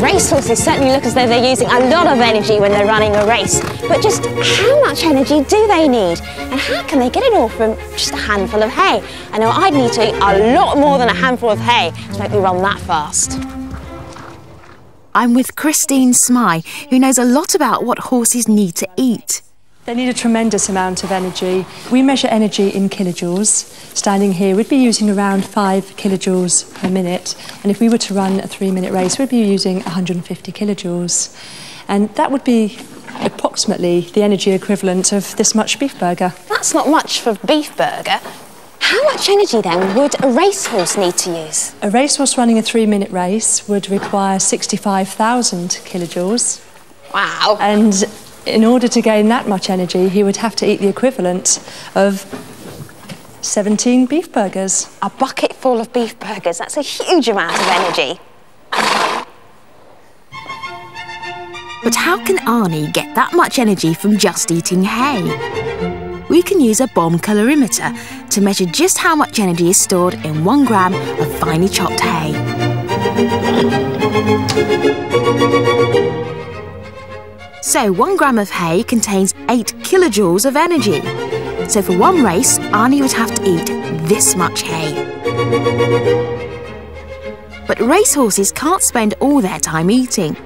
Racehorses certainly look as though they're using a lot of energy when they're running a race. But just how much energy do they need? And how can they get it all from just a handful of hay? I know I'd need to eat a lot more than a handful of hay to make me run that fast. I'm with Christine Smy, who knows a lot about what horses need to eat. They need a tremendous amount of energy. We measure energy in kilojoules. Standing here, we'd be using around five kilojoules per minute. And if we were to run a three minute race, we'd be using 150 kilojoules. And that would be approximately the energy equivalent of this much beef burger. That's not much for beef burger. How much energy then would a racehorse need to use? A racehorse running a three minute race would require 65,000 kilojoules. Wow. And in order to gain that much energy, he would have to eat the equivalent of 17 beef burgers. A bucket full of beef burgers, that's a huge amount of energy. But how can Arnie get that much energy from just eating hay? We can use a bomb calorimeter to measure just how much energy is stored in one gram of finely chopped hay. So, one gram of hay contains 8 kilojoules of energy. So, for one race, Arnie would have to eat this much hay. But racehorses can't spend all their time eating.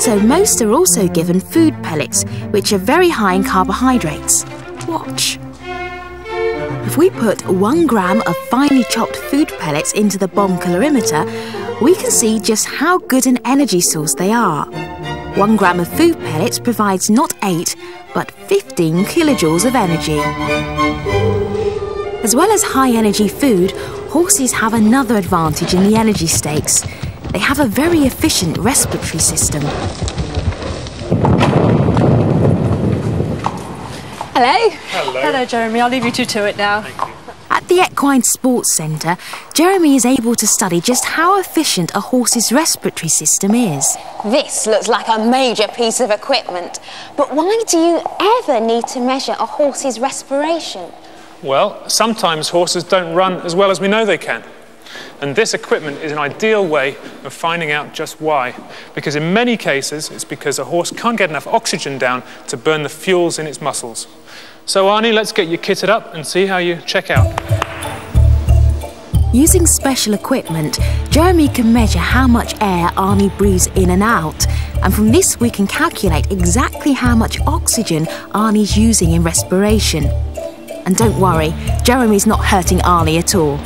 So, most are also given food pellets, which are very high in carbohydrates. Watch. If we put one gram of finely chopped food pellets into the bomb calorimeter, we can see just how good an energy source they are. One gram of food pellets provides not 8, but 15 kilojoules of energy. As well as high energy food, horses have another advantage in the energy stakes. They have a very efficient respiratory system. Hello. Hello. Hello, Jeremy. I'll leave you two to it now. At the Equine Sports Centre, Jeremy is able to study just how efficient a horse's respiratory system is. This looks like a major piece of equipment. But why do you ever need to measure a horse's respiration? Well, sometimes horses don't run as well as we know they can. And this equipment is an ideal way of finding out just why. Because in many cases, it's because a horse can't get enough oxygen down to burn the fuels in its muscles. So, Arnie, let's get you kitted up and see how you check out. Using special equipment, Jeremy can measure how much air Arnie breathes in and out, and from this we can calculate exactly how much oxygen Arnie's using in respiration. And don't worry, Jeremy's not hurting Arnie at all.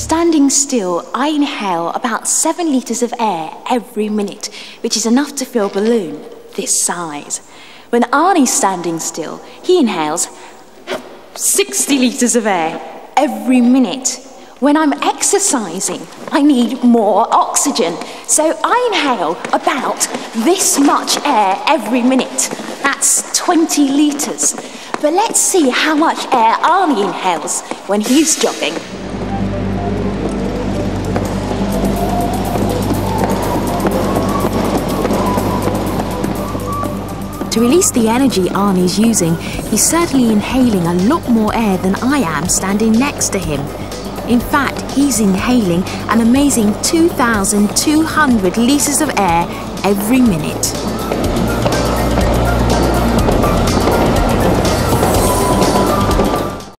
Standing still, I inhale about 7 litres of air every minute, which is enough to fill a balloon this size. When Arnie's standing still, he inhales 60 litres of air every minute. When I'm exercising, I need more oxygen. So I inhale about this much air every minute. That's 20 litres. But let's see how much air Arnie inhales when he's jogging. To release the energy Arnie's using, he's certainly inhaling a lot more air than I am standing next to him. In fact, he's inhaling an amazing 2,200 litres of air every minute.